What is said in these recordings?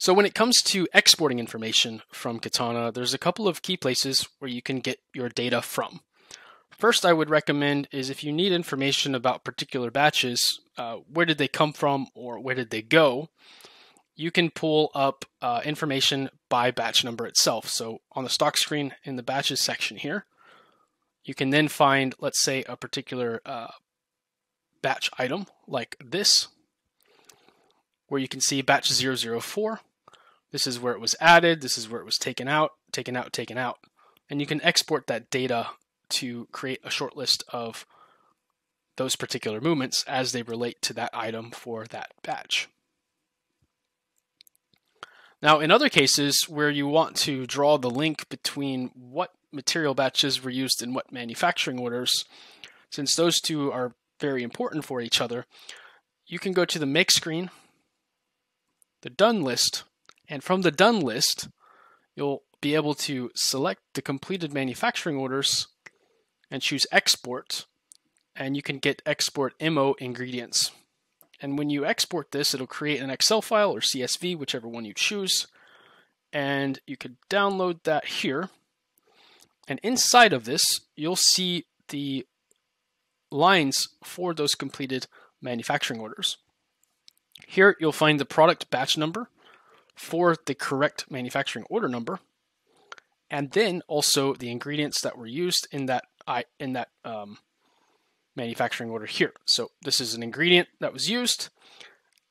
So when it comes to exporting information from Katana, there's a couple of key places where you can get your data from. First, I would recommend is if you need information about particular batches, uh, where did they come from or where did they go, you can pull up uh, information by batch number itself. So on the stock screen in the batches section here, you can then find, let's say, a particular uh, batch item like this, where you can see batch 004. This is where it was added, this is where it was taken out, taken out, taken out. And you can export that data to create a short list of those particular movements as they relate to that item for that batch. Now, in other cases where you want to draw the link between what material batches were used in what manufacturing orders, since those two are very important for each other, you can go to the make screen, the done list, and from the done list, you'll be able to select the completed manufacturing orders and choose export and you can get export MO ingredients. And when you export this, it'll create an Excel file or CSV, whichever one you choose. And you could download that here. And inside of this, you'll see the lines for those completed manufacturing orders. Here, you'll find the product batch number for the correct manufacturing order number, and then also the ingredients that were used in that in that um, manufacturing order here. So this is an ingredient that was used,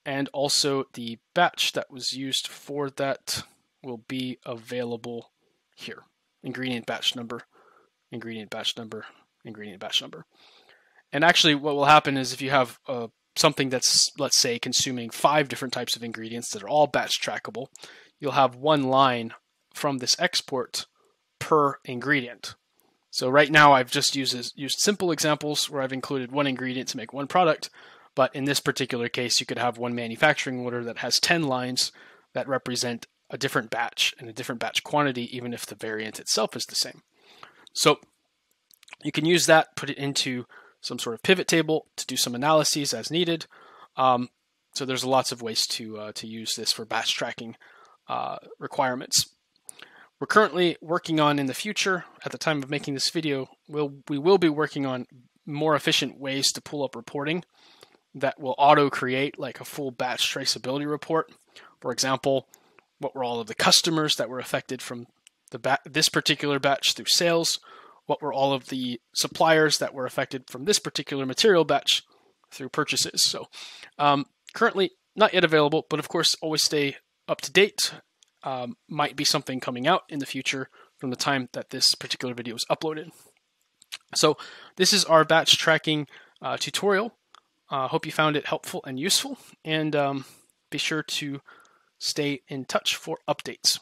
and also the batch that was used for that will be available here. Ingredient batch number, ingredient batch number, ingredient batch number. And actually, what will happen is if you have uh, something that's, let's say, consuming five different types of ingredients that are all batch trackable, you'll have one line from this export per ingredient. So right now I've just used, used simple examples where I've included one ingredient to make one product, but in this particular case you could have one manufacturing order that has 10 lines that represent a different batch and a different batch quantity even if the variant itself is the same. So you can use that, put it into some sort of pivot table to do some analyses as needed. Um, so there's lots of ways to uh, to use this for batch tracking uh, requirements. We're currently working on in the future, at the time of making this video, we'll, we will be working on more efficient ways to pull up reporting that will auto create like a full batch traceability report. For example, what were all of the customers that were affected from the this particular batch through sales? What were all of the suppliers that were affected from this particular material batch through purchases? So, um, currently not yet available, but of course, always stay up to date um, might be something coming out in the future from the time that this particular video was uploaded. So this is our batch tracking uh, tutorial. I uh, hope you found it helpful and useful, and um, be sure to stay in touch for updates.